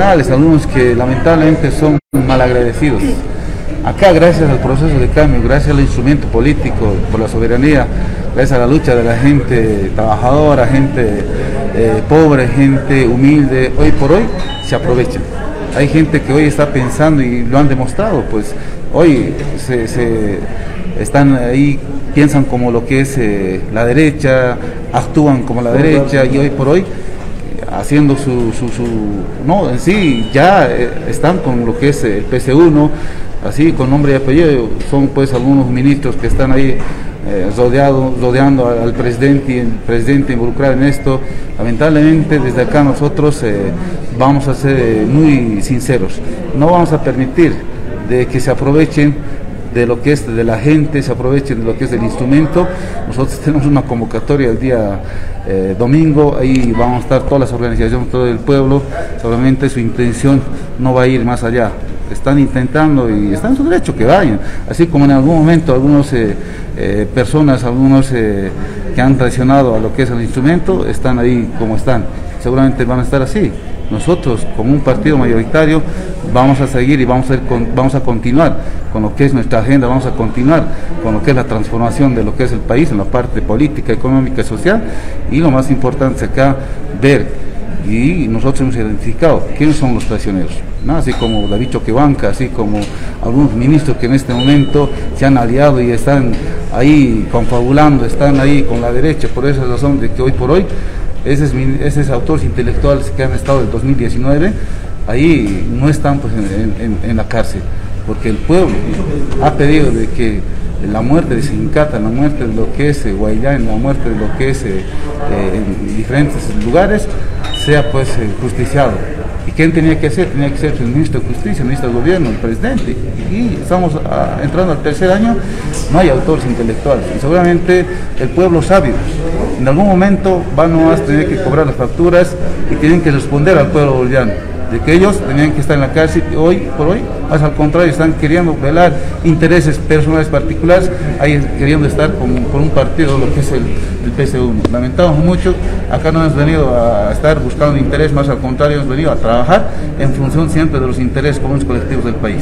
algunos que lamentablemente son malagradecidos. Acá, gracias al proceso de cambio, gracias al instrumento político, por la soberanía, gracias a la lucha de la gente trabajadora, gente eh, pobre, gente humilde, hoy por hoy se aprovechan. Hay gente que hoy está pensando y lo han demostrado, pues hoy se, están ahí, piensan como lo que es eh, la derecha, actúan como la derecha y hoy por hoy haciendo su, su, no, en sí ya eh, están con lo que es el PC1, así con nombre y apellido, son pues algunos ministros que están ahí eh, rodeando al, presidente y el presidente involucrado en esto. Lamentablemente desde acá nosotros eh, vamos a ser muy sinceros, no vamos a permitir de que se aprovechen de lo que es de la gente, se aprovechen de lo que es del instrumento. Nosotros tenemos una convocatoria el día eh, domingo, ahí vamos a estar todas las organizaciones, todo el pueblo, solamente su intención no va a ir más allá. Están intentando y están en su derecho que vayan, así como en algún momento algunas eh, eh, personas, algunos que han traicionado a lo que es el instrumento, están ahí como están, seguramente van a estar así. Nosotros, como un partido mayoritario, vamos a seguir y vamos a, vamos a continuar con lo que es nuestra agenda, vamos a continuar con lo que es la transformación de lo que es el país en la parte política, económica y social. Y lo más importante acá, ver, y nosotros hemos identificado quiénes son los traicioneros. así como David Choquebanca, así como algunos ministros que en este momento se han aliado y están ahí confabulando, están ahí con la derecha, por esa razón de que hoy por hoy esos, esos autores intelectuales que han estado en 2019, ahí no están pues, en, la cárcel, porque el pueblo ha pedido de que la muerte de Sincata, la muerte de lo que es eh, Guayán, la muerte de lo que es eh, eh, en diferentes lugares, sea pues justiciado. ¿Y quién tenía que ser? Tenía que ser el ministro de Justicia, el ministro de Gobierno, el presidente. Y estamos ah, entrando al tercer año, no hay autores intelectuales. Y seguramente el pueblo sabio en algún momento van a tener que cobrar las facturas y tienen que responder al pueblo boliviano de que ellos tenían que estar en la cárcel hoy por hoy, más al contrario, están queriendo velar intereses personales particulares, ahí queriendo estar con, un partido, lo que es el, el 1 Lamentamos mucho, acá no hemos venido a estar buscando interés, más al contrario, hemos venido a trabajar en función siempre de los intereses comunes colectivos del país.